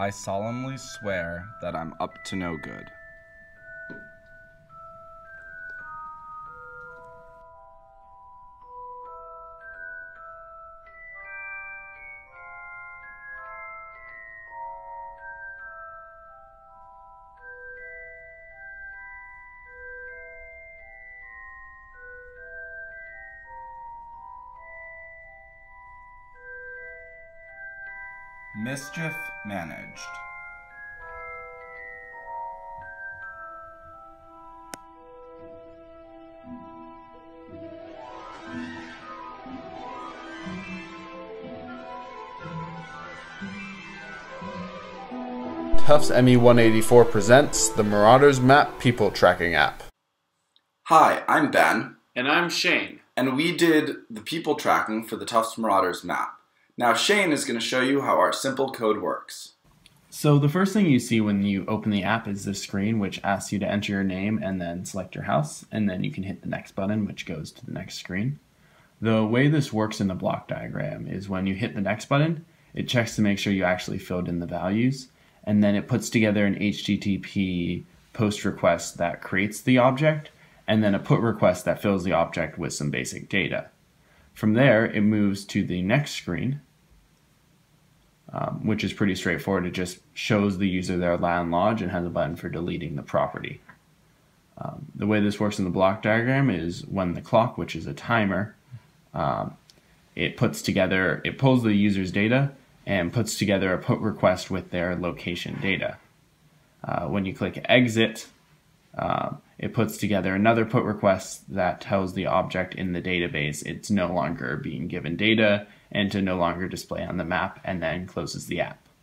I solemnly swear that I'm up to no good. Mischief managed. Tufts ME 184 presents the Marauders Map People Tracking app. Hi, I'm Ben, And I'm Shane. and we did the people tracking for the Tufts Marauders map. Now Shane is going to show you how our simple code works. So the first thing you see when you open the app is this screen which asks you to enter your name and then select your house and then you can hit the next button which goes to the next screen. The way this works in the block diagram is when you hit the next button, it checks to make sure you actually filled in the values and then it puts together an HTTP post request that creates the object and then a put request that fills the object with some basic data. From there, it moves to the next screen um, which is pretty straightforward. It just shows the user their lat long and has a button for deleting the property. Um, the way this works in the block diagram is when the clock, which is a timer, um, it puts together, it pulls the user's data and puts together a put request with their location data. Uh, when you click exit, um, it puts together another put request that tells the object in the database it's no longer being given data and to no longer display on the map and then closes the app.